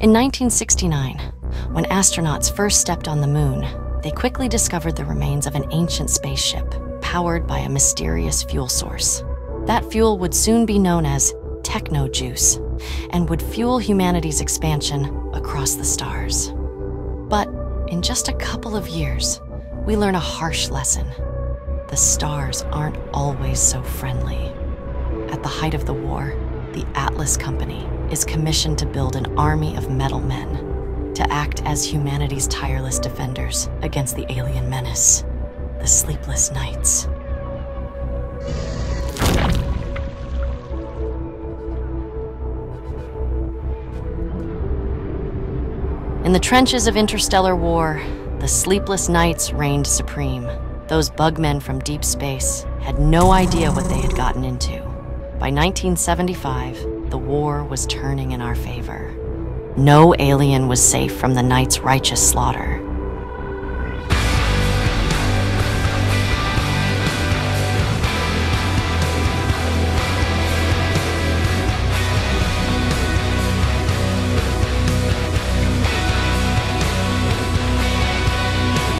In 1969, when astronauts first stepped on the moon, they quickly discovered the remains of an ancient spaceship powered by a mysterious fuel source. That fuel would soon be known as Technojuice and would fuel humanity's expansion across the stars. But in just a couple of years, we learn a harsh lesson. The stars aren't always so friendly. At the height of the war, the Atlas Company is commissioned to build an army of metal men to act as humanity's tireless defenders against the alien menace, the sleepless knights. In the trenches of interstellar war, the sleepless knights reigned supreme. Those bugmen from deep space had no idea what they had gotten into. By 1975, the war was turning in our favor. No alien was safe from the knight's righteous slaughter.